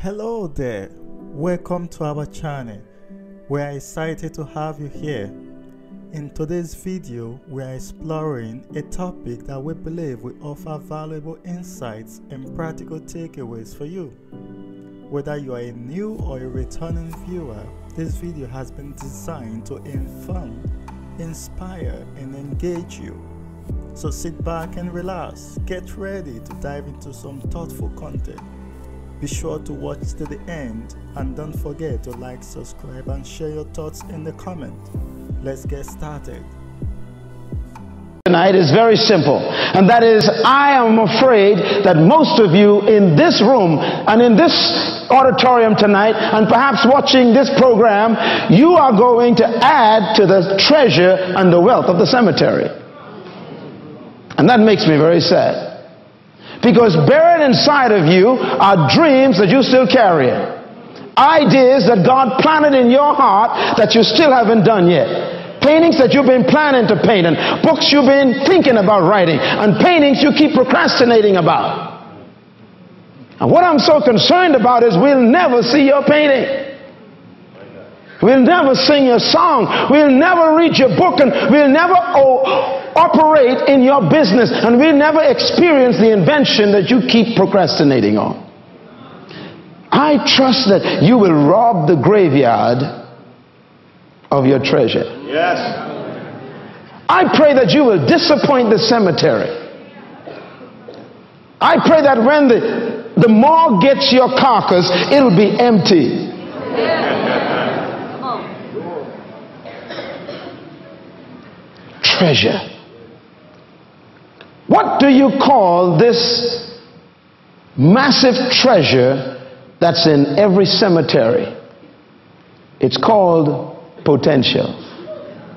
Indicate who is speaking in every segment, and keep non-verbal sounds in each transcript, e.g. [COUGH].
Speaker 1: Hello there, welcome to our channel. We are excited to have you here. In today's video, we are exploring a topic that we believe will offer valuable insights and practical takeaways for you. Whether you are a new or a returning viewer, this video has been designed to inform, inspire, and engage you. So sit back and relax, get ready to dive into some thoughtful content. Be sure to watch to the end and don't forget to like, subscribe, and share your thoughts in the comment. Let's get started.
Speaker 2: Tonight is very simple, and that is I am afraid that most of you in this room and in this auditorium tonight, and perhaps watching this program, you are going to add to the treasure and the wealth of the cemetery. And that makes me very sad. Because buried inside of you are dreams that you still carry. Ideas that God planted in your heart that you still haven't done yet. Paintings that you've been planning to paint and books you've been thinking about writing and paintings you keep procrastinating about. And what I'm so concerned about is we'll never see your painting. We'll never sing your song. We'll never read your book and we'll never oh, operate in your business and we'll never experience the invention that you keep procrastinating on. I trust that you will rob the graveyard of your treasure.
Speaker 3: Yes.
Speaker 2: I pray that you will disappoint the cemetery. I pray that when the, the morgue gets your carcass, it'll be empty. Treasure. What do you call this massive treasure that's in every cemetery? It's called potential.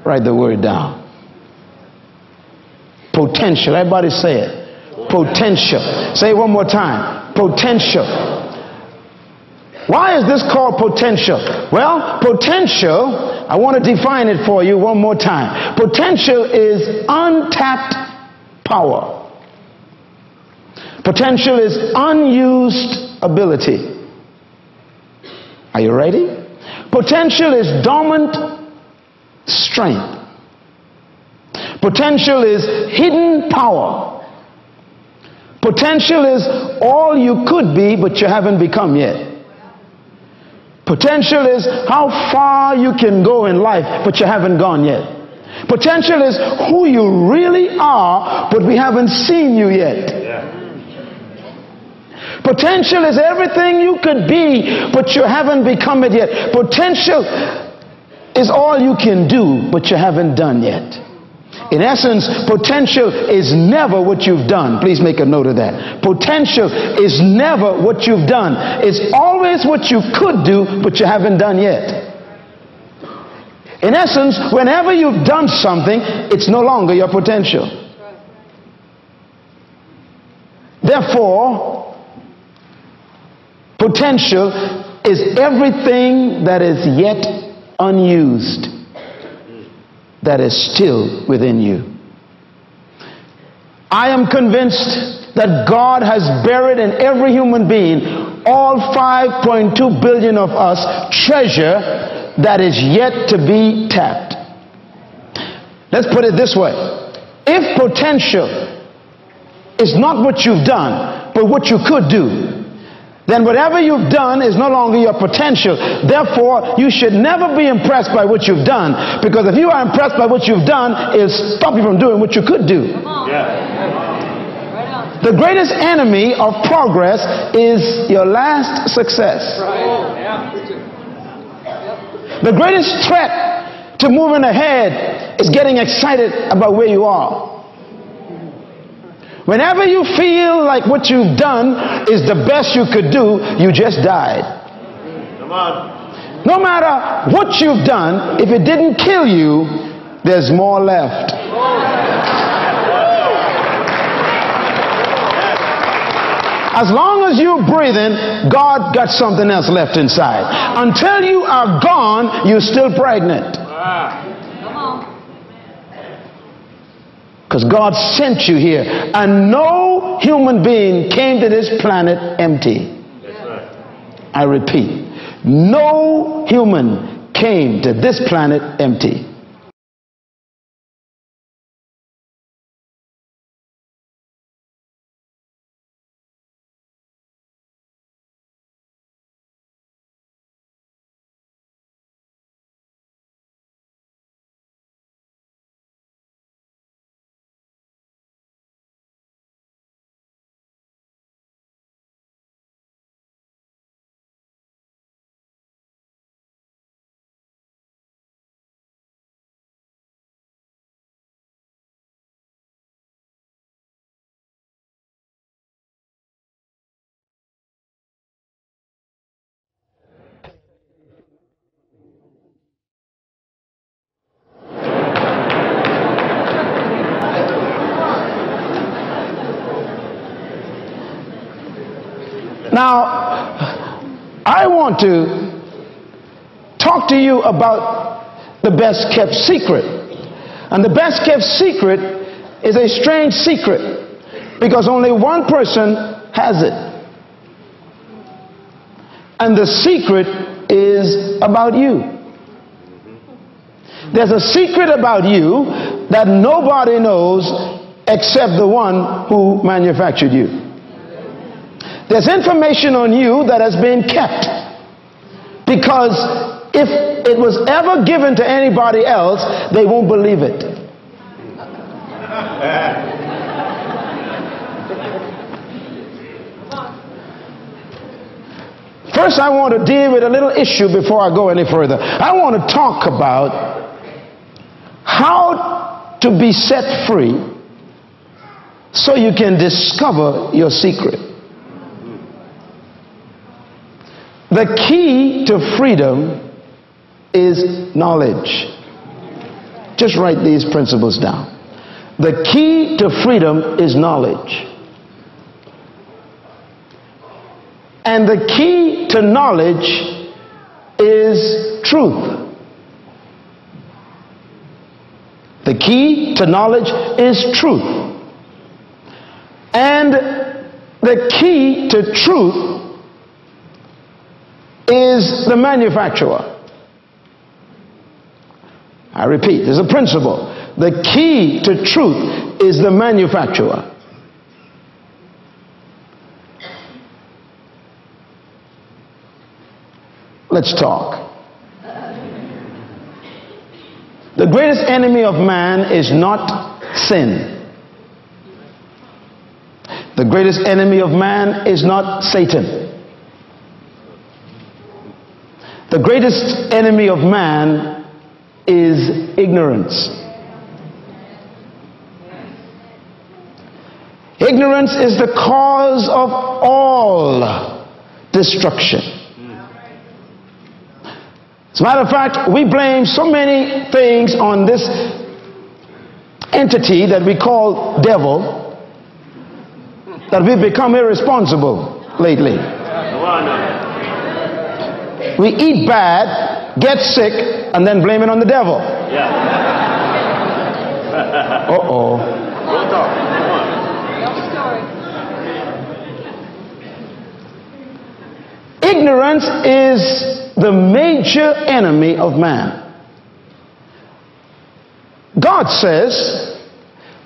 Speaker 2: Write the word down. Potential. Everybody say it. Potential. Say it one more time. Potential. Why is this called potential? Well, potential, I want to define it for you one more time. Potential is untapped power. Potential is unused ability. Are you ready? Potential is dormant strength. Potential is hidden power. Potential is all you could be, but you haven't become yet. Potential is how far you can go in life, but you haven't gone yet. Potential is who you really are, but we haven't seen you yet. Potential is everything you could be, but you haven't become it yet. Potential is all you can do, but you haven't done yet. In essence, potential is never what you've done. Please make a note of that. Potential is never what you've done. It's always what you could do, but you haven't done yet. In essence, whenever you've done something, it's no longer your potential. Therefore, potential is everything that is yet unused that is still within you. I am convinced that God has buried in every human being, all 5.2 billion of us, treasure that is yet to be tapped. Let's put it this way if potential is not what you've done, but what you could do, then whatever you've done is no longer your potential. Therefore, you should never be impressed by what you've done, because if you are impressed by what you've done, it'll stop you from doing what you could do. The greatest enemy of progress is your last success. The greatest threat to moving ahead is getting excited about where you are. Whenever you feel like what you've done is the best you could do, you just died.
Speaker 3: Come on.
Speaker 2: No matter what you've done, if it didn't kill you, there's more left. As long as you're breathing, God got something else left inside. Until you are gone, you're still pregnant. Because God sent you here. And no human being came to this planet empty. I repeat, no human came to this planet empty. Now, I want to talk to you about the best kept secret. And the best kept secret is a strange secret because only one person has it. And the secret is about you. There's a secret about you that nobody knows except the one who manufactured you. There's information on you that has been kept. Because if it was ever given to anybody else, they won't believe it. First, I want to deal with a little issue before I go any further. I want to talk about how to be set free so you can discover your secret. The key to freedom is knowledge. Just write these principles down. The key to freedom is knowledge. And the key to knowledge is truth. The key to knowledge is truth. And the key to truth is the manufacturer. I repeat, there's a principle. The key to truth is the manufacturer. Let's talk. The greatest enemy of man is not sin. The greatest enemy of man is not Satan. The greatest enemy of man is ignorance. Ignorance is the cause of all destruction. As a matter of fact, we blame so many things on this entity that we call devil that we've become irresponsible lately. We eat bad, get sick, and then blame it on the devil. Yeah. uh oh. Ignorance is the major enemy of man. God says,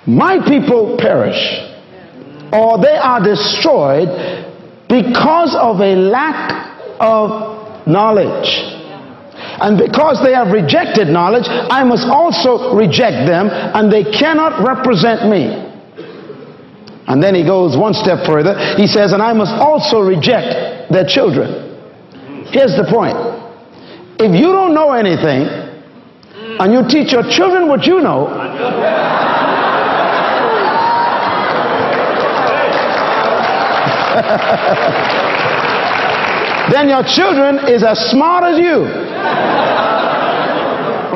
Speaker 2: My people perish, or they are destroyed because of a lack of knowledge. And because they have rejected knowledge, I must also reject them, and they cannot represent me. And then he goes one step further. He says, and I must also reject their children. Here's the point if you don't know anything, and you teach your children what you know, [LAUGHS] then your children is as smart as you.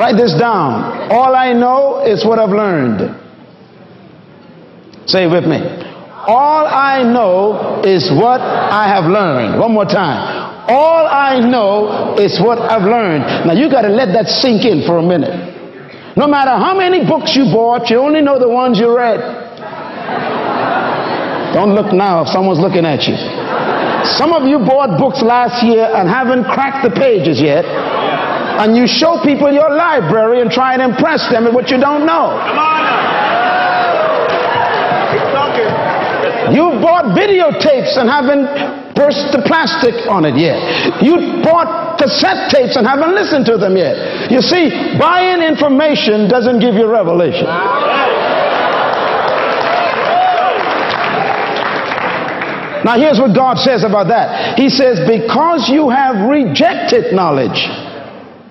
Speaker 2: Write this down. All I know is what I've learned. Say with me. All I know is what I have learned. One more time. All I know is what I've learned. Now you got to let that sink in for a minute. No matter how many books you bought, you only know the ones you read. Don't look now if someone's looking at you. Some of you bought books last year and haven't cracked the pages yet. And you show people your library and try and impress them with what you don't know.
Speaker 3: Come on.
Speaker 2: You bought videotapes and haven't burst the plastic on it yet. You bought cassette tapes and haven't listened to them yet. You see, buying information doesn't give you revelation. Now, here's what God says about that. He says, Because you have rejected knowledge,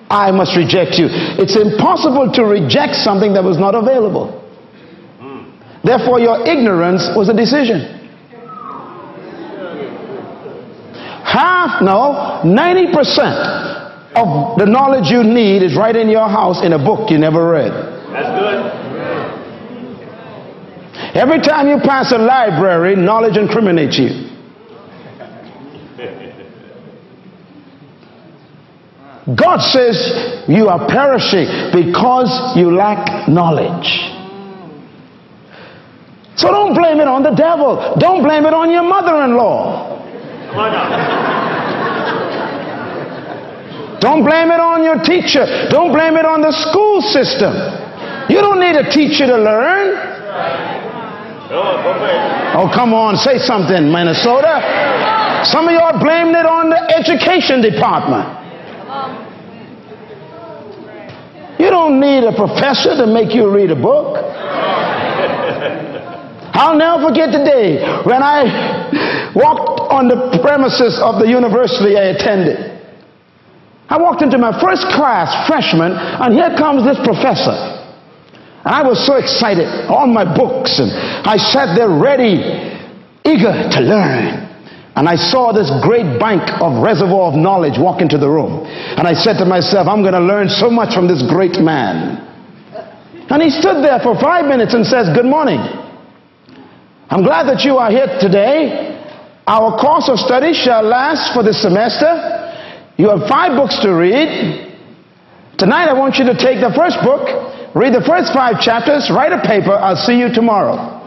Speaker 2: I must reject you. It's impossible to reject something that was not available. Therefore, your ignorance was a decision. Half, no, 90% of the knowledge you need is right in your house in a book you never read.
Speaker 3: That's good.
Speaker 2: Every time you pass a library, knowledge incriminates you. God says you are perishing because you lack knowledge. So don't blame it on the devil. Don't blame it on your mother in law. Don't blame it on your teacher. Don't blame it on the school system. You don't need a teacher to learn. Oh, come on, say something, Minnesota. Some of y'all blaming it on the education department. You don't need a professor to make you read a book. I'll never forget the day when I walked on the premises of the university I attended. I walked into my first class, freshman, and here comes this professor. I was so excited, all my books, and I sat there ready, eager to learn. And I saw this great bank of reservoir of knowledge walk into the room. And I said to myself, I'm going to learn so much from this great man. And he stood there for five minutes and says, Good morning. I'm glad that you are here today. Our course of study shall last for the semester. You have five books to read. Tonight, I want you to take the first book, read the first five chapters, write a paper. I'll see you tomorrow.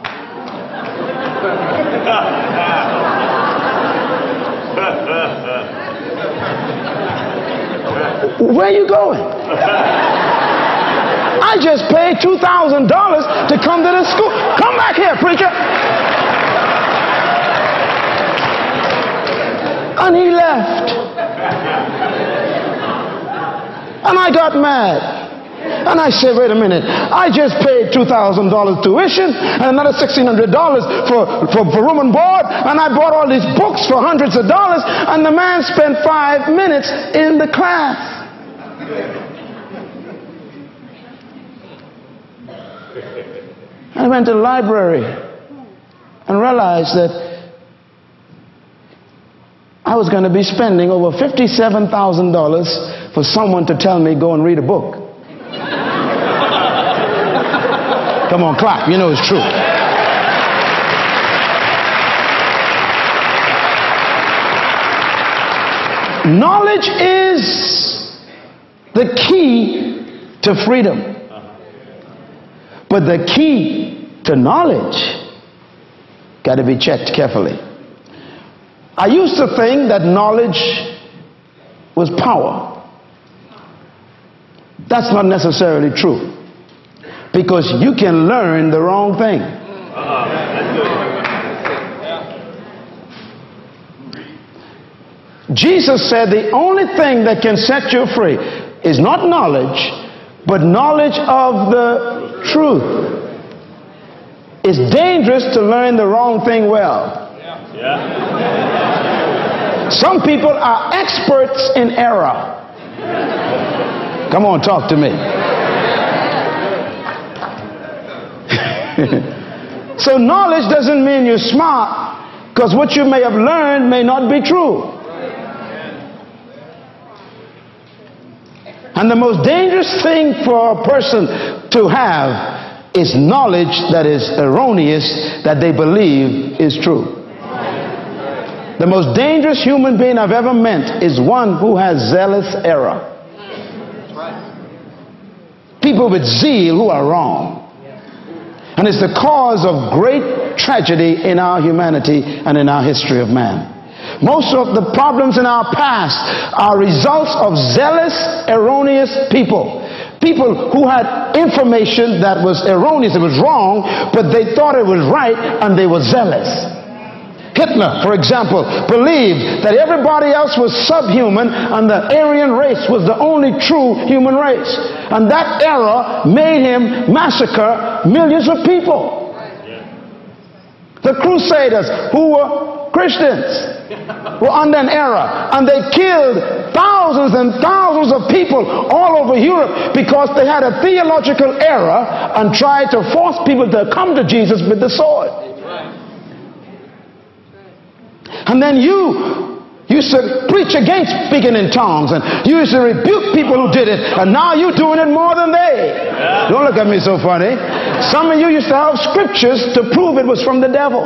Speaker 2: Where are you going? I just paid $2,000 to come to this school. Come back here, preacher. And he left. And I got mad. And I said, wait a minute, I just paid $2,000 tuition and another $1,600 for, for, for room and board, and I bought all these books for hundreds of dollars, and the man spent five minutes in the class. I went to the library and realized that I was going to be spending over $57,000 for someone to tell me go and read a book. Come on, clap. You know it's true. Knowledge is the key to freedom. But the key to knowledge got to be checked carefully. I used to think that knowledge was power. That's not necessarily true. Because you can learn the wrong thing. Jesus said the only thing that can set you free is not knowledge, but knowledge of the truth. It's dangerous to learn the wrong thing well.
Speaker 3: Yeah.
Speaker 2: Some people are experts in error. Come on, talk to me. so, knowledge doesn't mean you're smart, because what you may have learned may not be true. And the most dangerous thing for a person to have is knowledge that is erroneous, that they believe is true. The most dangerous human being I've ever met is one who has zealous error. People with zeal who are wrong. And it's the cause of great tragedy in our humanity and in our history of man. Most of the problems in our past are results of zealous, erroneous people. People who had information that was erroneous, it was wrong, but they thought it was right and they were zealous. Hitler, for example, believed that everybody else was subhuman and the Aryan race was the only true human race. And that error made him massacre millions of people. The Crusaders, who were Christians, were under an error and they killed thousands and thousands of people all over Europe because they had a theological error and tried to force people to come to Jesus with the sword. And then you used to preach against speaking in tongues and you used to rebuke people who did it and now you're doing it more than they. Don't look at me so funny. Some of you used to have scriptures to prove it was from the devil.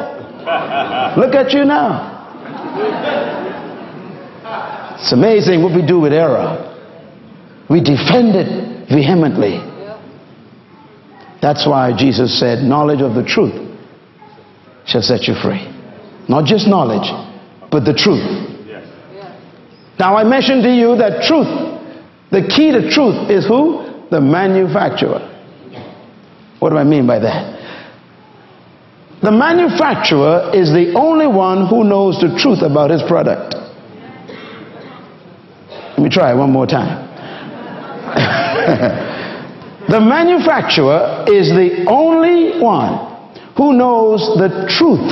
Speaker 2: Look at you now. It's amazing what we do with error. We defend it vehemently. That's why Jesus said, Knowledge of the truth shall set you free. Not just knowledge, but the truth. Now, I mentioned to you that truth, the key to truth is who? The manufacturer. What do I mean by that? The manufacturer is the only one who knows the truth about his product. Let me try it one more time. [LAUGHS] the manufacturer is the only one who knows the truth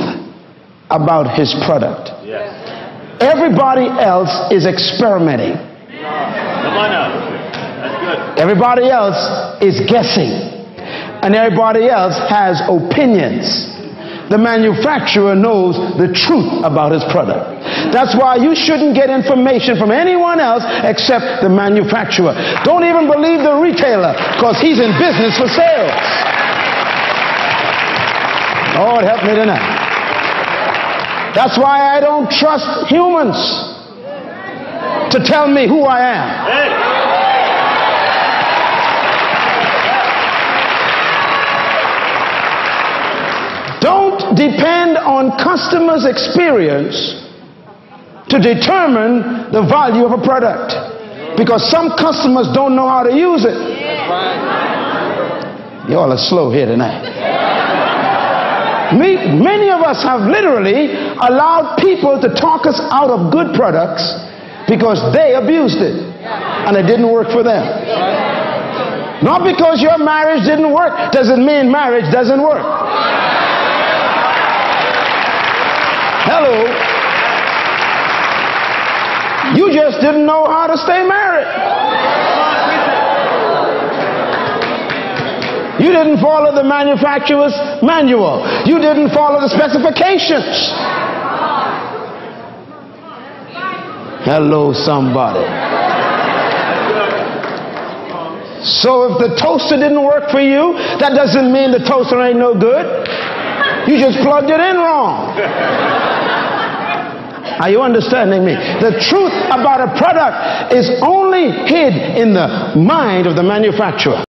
Speaker 2: about his product.
Speaker 3: Yes.
Speaker 2: Everybody else is experimenting.
Speaker 3: Come on now. That's good.
Speaker 2: Everybody else is guessing. And everybody else has opinions. The manufacturer knows the truth about his product. That's why you shouldn't get information from anyone else except the manufacturer. Don't even believe the retailer because he's in business for sales. Lord, help me tonight. That's why I don't trust humans to tell me who I am.
Speaker 3: Hey.
Speaker 2: Don't depend on customers' experience to determine the value of a product because some customers don't know how to use it. Y'all are slow here tonight. Many of us have literally allowed people to talk us out of good products because they abused it and it didn't work for them. Not because your marriage didn't work doesn't mean marriage doesn't work. Hello. You just didn't know how to stay married. You didn't follow the manufacturer's manual. You didn't follow the specifications. Hello, somebody. So if the toaster didn't work for you, that doesn't mean the toaster ain't no good. You just plugged it in wrong. Are you understanding me? The truth about a product is only hid in the mind of the manufacturer.